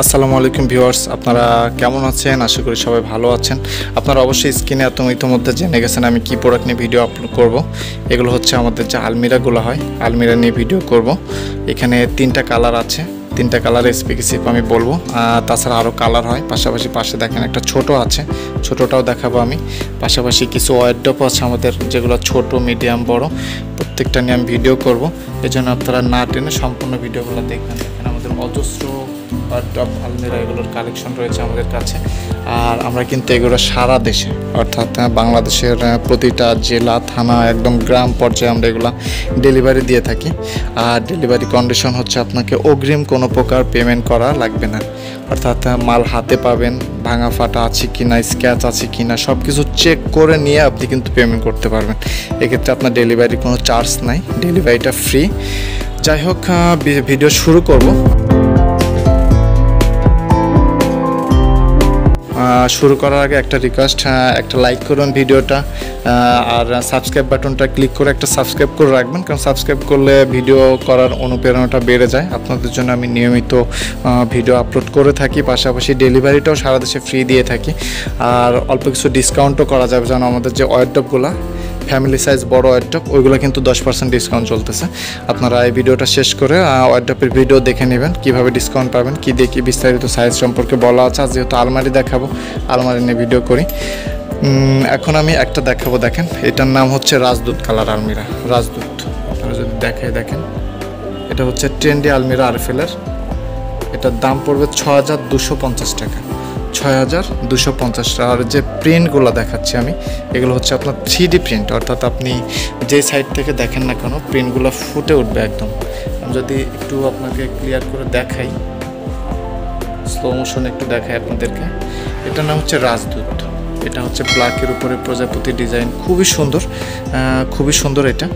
আসসালামু আলাইকুম ভিউয়ার্স, আপনারা কেমন আছেন? আশা করি সবাই ভালো আছেন। আপনারা অবশ্যই স্ক্রিনে এত ইতিমধ্যে জেনে গেছেন আমি কি প্রোডাক্ট নিয়ে ভিডিও আপলোড করব। এগুলো হচ্ছে আমাদের যে আলমিরাগুলো হয়, আলমিরা নিয়ে ভিডিও করব। এখানে তিনটা কালার আছে, তিনটা কালার স্পেসিফিক আমি বলব। তাছাড়া আরও কালার হয়, পাশাপাশি পাশে দেখেন একটা ছোট আছে, ছোটটাও দেখাবো আমি। পাশাপাশি কিছু ওয়ারডপ আছে আমাদের, যেগুলো ছোট মিডিয়াম বড়, প্রত্যেকটা নিয়ে আমি ভিডিও করব। এই জন্য আপনারা না টেনে সম্পূর্ণ ভিডিওগুলো দেখবেন। দেখেন আমাদের অজস্র ওয়ারডপ আলমিরা এগুলোর কালেকশন রয়েছে আমাদের কাছে। আর আমরা কিন্তু এগুলো সারা দেশে, অর্থাৎ বাংলাদেশের প্রতিটা জেলা, থানা, একদম গ্রাম পর্যায়ে আমরা এগুলো ডেলিভারি দিয়ে থাকি। আর ডেলিভারি কন্ডিশন হচ্ছে আপনাকে অগ্রিম কোনো প্রকার পেমেন্ট করা লাগবে না। অর্থাৎ মাল হাতে পাবেন, ভাঙা ফাটা আছে কি না স্ক্যাচ আছে কি না সব কিছু চেক করে নিয়ে আপনি কিন্তু পেমেন্ট করতে পারবেন। এক্ষেত্রে আপনার ডেলিভারি কোনো চার্জ নাই ডেলিভারিটা ফ্রি যাই হোক ভিডিও শুরু করব। শুরু করার আগে একটা রিকোয়েস্ট একটা লাইক করুন ভিডিওটা আর সাবস্ক্রাইব বাটনটা ক্লিক করে একটা সাবস্ক্রাইব করে রাখবেন, কারণ সাবস্ক্রাইব করলে ভিডিও করার অনুপ্রেরণাটা বেড়ে যায়। আপনাদের জন্য আমি নিয়মিত ভিডিও আপলোড করে থাকি, পাশাপাশি ডেলিভারিটাও সারা দেশে ফ্রি দিয়ে থাকি। আর অল্প কিছু ডিসকাউন্টও করা যাবে, যেন আমাদের যে ওয়ারডপগুলো ফ্যামিলি সাইজ বড় ওয়ারডপ ওইগুলো কিন্তু দশ পার্সেন্ট ডিসকাউন্ট চলতেছে। আপনারা এই ভিডিওটা শেষ করে ওয়ারডপের ভিডিও দেখে নেবেন, কীভাবে ডিসকাউন্ট পাবেন, কি দিয়ে কি বিস্তারিত সাইজ সম্পর্কে বলা আছে আর যেহেতু আলমারি দেখাবো, আলমারি নিয়ে ভিডিও করি। এখন আমি একটা দেখাবো, দেখেন, এটার নাম হচ্ছে রাজদূত কালার আলমিরা, রাজদূত। আপনারা যদি দেখে দেখেন, এটা হচ্ছে ট্রেন্ডি আলমিরা আরফেলের এটার দাম পড়বে ছ হাজার দুশো পঞ্চাশ টাকা। ছয় হাজার দুশো আর যে প্রিন্টগুলো দেখাচ্ছি আমি, এগুলো হচ্ছে আপনার থ্রি ডি প্রিন্ট অর্থাৎ আপনি যে সাইড থেকে দেখেন না কেন প্রিন্টগুলো ফুটে উঠবে একদম। আমি যদি একটু আপনাকে ক্লিয়ার করে দেখাই স্লো মোশন একটু দেখাই আপনাদেরকে। এটার নাম হচ্ছে রাজদূত। এটা হচ্ছে ব্ল্যাকের উপরে প্রজাপতি ডিজাইন খুবই সুন্দর খুবই সুন্দর এটা।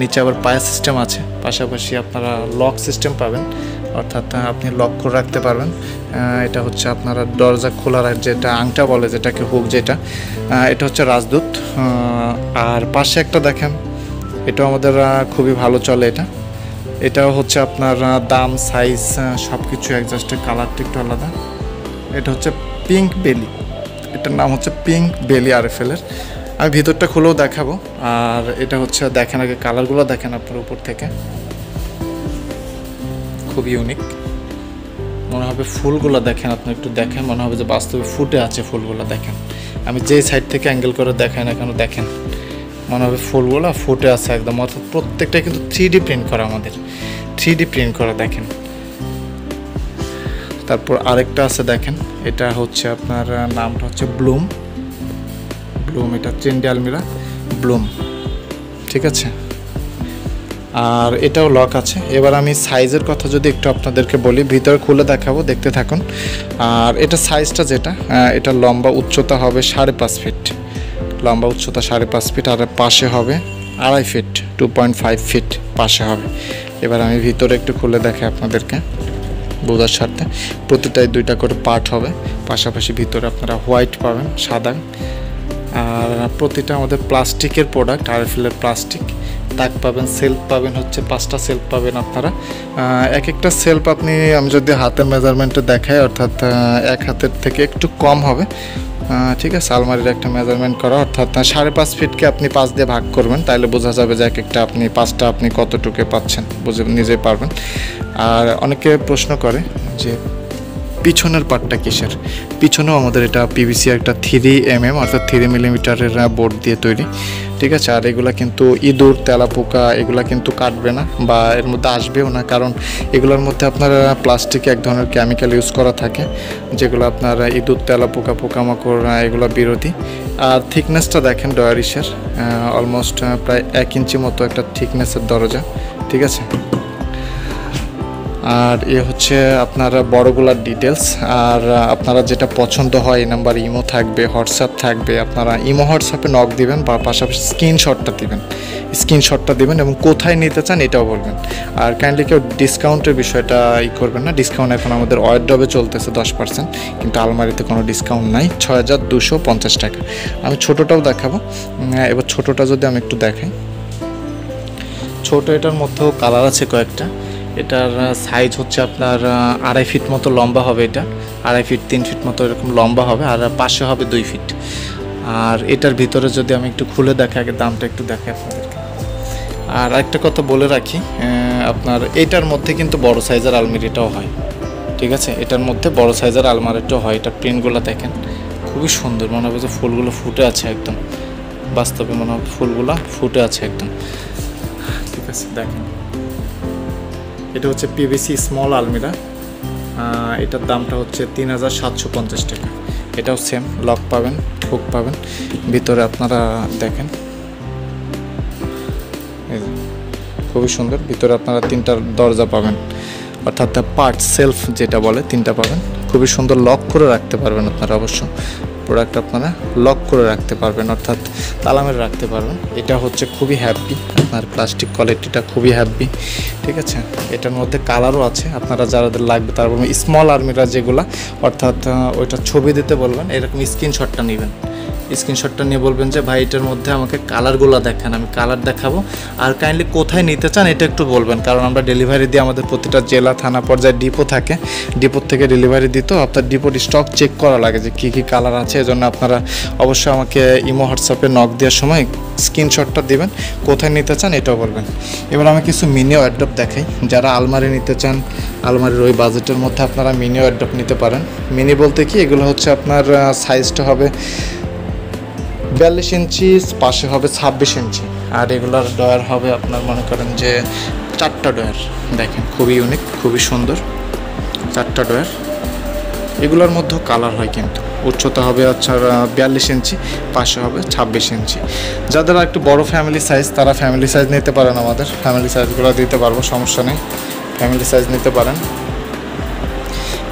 নিচে আবার পায়া সিস্টেম আছে। পাশাপাশি আপনারা লক সিস্টেম পাবেন। অর্থাৎ আপনি লক্ষ্য রাখতে পারবেন এটা হচ্ছে আপনারা দরজা খোলার যেটা আংটা বলে, যেটাকে হুক যেটা এটা হচ্ছে রাজদূত আর পাশে একটা দেখেন, এটাও আমাদের খুবই ভালো চলে এটা। এটাও হচ্ছে আপনার দাম সাইজ সব কিছু অ্যাডজাস্টের কালারটা একটু আলাদা। এটা হচ্ছে পিঙ্ক বেলি এটার নাম হচ্ছে পিঙ্ক বেলি আরএফএলের আমি ভিতরটা খুলেও দেখাবো, আর এটা হচ্ছে, দেখেন আগে কালারগুলো দেখেন আপনার উপর থেকে। খুব ইউনিক মনে হবে ফুলগুলো দেখেন, আপনি একটু দেখেন, মনে হবে যে বাস্তবে ফুটে আছে ফুলগুলো, দেখেন। আমি যেই সাইড থেকে অ্যাঙ্গেল করে দেখাই না কেন, দেখেন। মনে হবে ফুলগুলো ফুটে আছে একদম, অর্থাৎ প্রত্যেকটা কিন্তু থ্রি প্রিন্ট করা আমাদের। থ্রি প্রিন্ট করা, দেখেন। তারপর আরেকটা আছে, দেখেন। এটা হচ্ছে আপনার নামটা হচ্ছে ব্লুম। ব্লুম, এটা ট্রেন্ডি আলমিরা। ব্লুম, ঠিক আছে? আর এটাও লক আছে। এবার আমি সাইজের কথা যদি একটু আপনাদেরকে বলি, ভিতরে খুলে দেখাবো, দেখতে থাকুন। আর এটা সাইজটা যেটা এটা লম্বা উচ্চতা হবে সাড়ে পাঁচ ফিট লম্বা উচ্চতা সাড়ে পাঁচ ফিট আর পাশে হবে আড়াই feet two point five feet পাশে হবে। এবার আমি ভিতরে একটু খুলে দেখাই আপনাদেরকে বোঝার স্বার্থে। প্রতিটাই দুইটা করে পার্ট হবে। পাশাপাশি ভিতরে আপনারা হোয়াইট পাবেন, সাদা। আর প্রতিটা আমাদের প্লাস্টিকের প্রোডাক্ট আরএফএলের প্লাস্টিক তাক পাবেন সেলফ পাবেন হচ্ছে পাঁচটা সেলফ পাবেন আপনারা। এক একটা সেলফ আপনি, আমি যদি হাতের মেজারমেন্টে দেখাই, অর্থাৎ এক হাতের থেকে একটু কম হবে। ঠিক আছে, আলমারির একটা মেজারমেন্ট করা, অর্থাৎ সাড়ে পাঁচ ফিটকে আপনি পাঁচ দিয়ে ভাগ করবেন তাহলে বোঝা যাবে যে এক একটা আপনি, পাঁচটা আপনি কতটুকু পাচ্ছেন, বুঝে নিজে পারবেন। আর অনেকে প্রশ্ন করে যে পিছনের পার্টটা কিসের? পিছনেও আমাদের এটা পিভিসি একটা থ্রি এম এম অর্থাৎ থ্রি মিলিমিটারের বোর্ড দিয়ে তৈরি। ঠিক আছে? আর এগুলা কিন্তু ইঁদুর, তেলাপোকা, এগুলা কিন্তু কাটবে না বা এর মধ্যে আসবেও না। কারণ এগুলোর মধ্যে আপনার প্লাস্টিক এক ধরনের কেমিক্যাল ইউজ করা থাকে, যেগুলো আপনার ইঁদুর, তেলাপোকা, পোকামাকড় এগুলো বিরোধী। আর থিকনেসটা দেখেন ডয়ারিসের অলমোস্ট প্রায় এক ইঞ্চি মতো একটা থিকনেসের দরজা। ঠিক আছে? আর এ হচ্ছে আপনার বড়গুলার ডিটেলস আর আপনারা যেটা পছন্দ হয় এই নাম্বার ইমো থাকবে হোয়াটসঅ্যাপ থাকবে, আপনারা ইমো হোয়াটসঅ্যাপে নক দিবেন বা পাশাপাশি স্ক্রিনশটটা দিবেন। স্ক্রিনশটটা দিবেন এবং কোথায় নিতে চান এটাও বলবেন। আর কাইন্ডলি কেউ ডিসকাউন্টের বিষয়টা ই করবেন না ডিসকাউন্ট এখন আমাদের ওয়ারড্রবে চলতেছে দশ পার্সেন্ট কিন্তু আলমারিতে কোনো ডিসকাউন্ট নাই, ছয় হাজার দুশো পঞ্চাশ টাকা। আমি ছোটোটাও দেখাবো এবার ছোটোটা যদি আমি একটু দেখাই। ছোট এটার মধ্যেও কালার আছে কয়েকটা। এটার সাইজ হচ্ছে আপনার আড়াই ফিট মতো লম্বা হবে এটা। আড়াই ফিট তিন ফিট মতো এরকম লম্বা হবে, আর পাশে হবে দুই ফিট আর এটার ভিতরে যদি আমি একটু খুলে দেখাই, আগে দামটা একটু দেখাই আপনাদেরকে। আর একটা কথা বলে রাখি আপনার এটার মধ্যে কিন্তু বড় সাইজের আলমারিটাও হয়। ঠিক আছে? এটার মধ্যে বড় সাইজের আলমারিটাও হয়। এটা প্রিন্টগুলো দেখেন, খুবই সুন্দর। মনে হবে যে ফুলগুলো ফুটে আছে একদম। বাস্তবে মনে হবে ফুলগুলো ফুটে আছে একদম। ঠিক আছে, দেখেন। এটা হচ্ছে পিভিসি স্মল আলমিরা এটার দামটা হচ্ছে তিন হাজার সাতশো পঞ্চাশ টাকা। এটাও সেম লক পাবেন হুক পাবেন। ভিতরে আপনারা দেখেন। খুবই সুন্দর। ভিতরে আপনারা তিনটা দরজা পাবেন। অর্থাৎ পার্ট সেলফ যেটা বলে, তিনটা পাবেন। খুবই সুন্দর লক করে রাখতে পারবেন আপনারা অবশ্য। প্রোডাক্ট আপনারা লক করে রাখতে পারবেন, অর্থাৎ তালামের রাখতে পারবেন। এটা হচ্ছে খুবই হ্যাপি আপনার প্লাস্টিক কোয়ালিটিটা খুবই হ্যাপি ঠিক আছে? এটার মধ্যে কালারও আছে, আপনারা যাদের লাগবে তারপর স্মল আর্মিরা যেগুলো, অর্থাৎ ওইটা ছবি দিতে বলবেন, এরকম স্ক্রিনশটটা নেবেন। স্ক্রিনশটটা নিয়ে বলবেন যে, ভাই, এটার মধ্যে আমাকে কালারগুলো দেখান, আমি কালার দেখাবো। আর কাইন্ডলি কোথায় নিতে চান, এটা একটু বলবেন। কারণ আমরা ডেলিভারি দিয়ে আমাদের প্রতিটা জেলা, থানা, পর্যায়ে ডিপো থাকে। ডিপোর থেকে ডেলিভারি দিত আপনার ডিপোর স্টক চেক করা লাগে যে, কী কী কালার আছে। এজন্য আপনারা অবশ্যই আমাকে ইমো, হোয়াটসঅ্যাপে নক দেওয়ার সময় স্ক্রিনশটটা দিবেন। কোথায় নিতে চান, এটাও বলবেন। এবার আমি কিছু মিনি অ্যাডপ দেখাই। যারা আলমারি নিতে চান, আলমারির ওই বাজেটের মধ্যে আপনারা মিনি অ্যাডপ নিতে পারেন। মিনি বলতে কি, এগুলো হচ্ছে আপনার সাইজটা হবে বিয়াল্লিশ ইঞ্চি, পাশে হবে ছাব্বিশ ইঞ্চি। আর এগুলোর ডয়ার হবে আপনার মনে করেন যে চারটা ডয়ার। দেখেন, খুবই ইউনিক খুবই সুন্দর। চারটা ডয়ার। এগুলোর মধ্যেও কালার হয় কিন্তু। উচ্চতা হবে আচ্ছা বিয়াল্লিশ ইঞ্চি, পাশে হবে ছাব্বিশ ইঞ্চি। যাদের একটু বড় ফ্যামিলি সাইজ তারা ফ্যামিলি সাইজ নিতে পারেন আমাদের। ফ্যামিলি সাইজগুলো দিতে পারব, সমস্যা নেই। ফ্যামিলি সাইজ নিতে পারেন।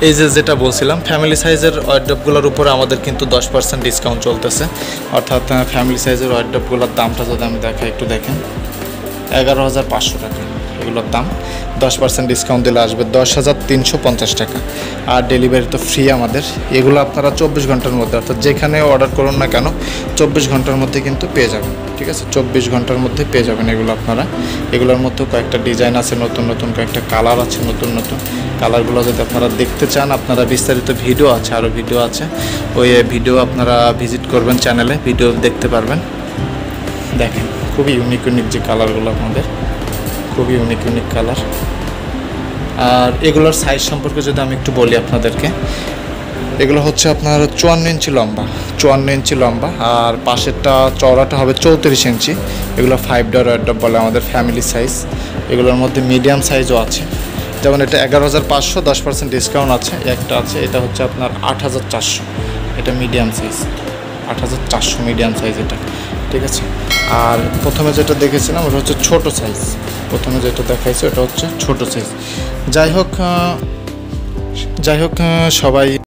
এই যে যেটা বলছিলাম ফ্যামিলি সাইজের ওয়ার্ডপগুলোর উপরে আমাদের কিন্তু দশ পার্সেন্ট ডিসকাউন্ট চলতেছে। অর্থাৎ ফ্যামিলি সাইজের ওয়ার্ডপগুলোর দামটা যদি আমি দেখাই, একটু দেখেন। এগারো হাজার পাঁচশো টাকা এগুলোর দাম। দশ পার্সেন্ট ডিসকাউন্ট দিলে আসবে দশ হাজার তিনশো পঞ্চাশ টাকা। আর ডেলিভারি তো ফ্রি আমাদের। এগুলো আপনারা চব্বিশ ঘণ্টার মধ্যে, অর্থাৎ যেখানে অর্ডার করুন না কেন, চব্বিশ ঘণ্টার মধ্যে কিন্তু পেয়ে যাবেন, ঠিক আছে? চব্বিশ ঘণ্টার মধ্যে পেয়ে যাবেন এগুলো আপনারা। এগুলোর মধ্যেও কয়েকটা ডিজাইন আছে, নতুন নতুন, কয়েকটা কালার আছে, নতুন নতুন। কালারগুলো যদি আপনারা দেখতে চান, আপনারা বিস্তারিত ভিডিও আছে আরও ভিডিও আছে। ওই ভিডিও আপনারা ভিজিট করবেন চ্যানেলে ভিডিও দেখতে পারবেন। দেখেন, খুবই ইউনিক ইউনিক যে কালারগুলো আপনাদের খুবই ইউনিক ইউনিক কালার আর এগুলোর সাইজ সম্পর্কে যদি আমি একটু বলি আপনাদেরকে, এগুলো হচ্ছে আপনার চুয়ান্ন ইঞ্চি লম্বা, চুয়ান্ন ইঞ্চি লম্বা, আর পাশেরটা চওড়াটা হবে চৌত্রিশ ইঞ্চি। এগুলো ফাইভ ডর অ্যাডপ বলে আমাদের ফ্যামিলি সাইজ এগুলোর মধ্যে মিডিয়াম সাইজও আছে। যেমন এটা এগারো হাজার পাঁচশো, দশ পার্সেন্ট ডিসকাউন্ট আছে। একটা আছে, এটা হচ্ছে আপনার আট হাজার চারশো। এটা মিডিয়াম সাইজ আট হাজার চারশো মিডিয়াম সাইজ এটা। ঠিক আছে? আর প্রথমে যেটা দেখেছিলাম ওটা হচ্ছে ছোট সাইজ প্রথমে যেটা দেখাইছে ওটা হচ্ছে ছোট সাইজ যাই হোক যাই হোক সবাই